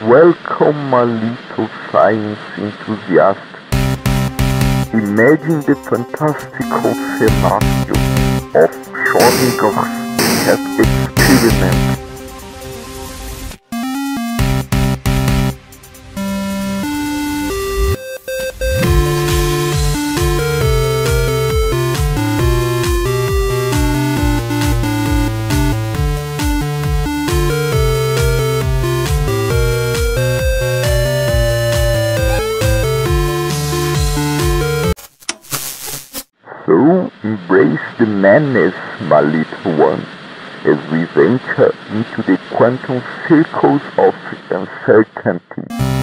Welcome, my little science enthusiast. Imagine the fantastical scenario of Schrodinger's cat So embrace the madness, my little one, as we venture into the quantum circles of uncertainty.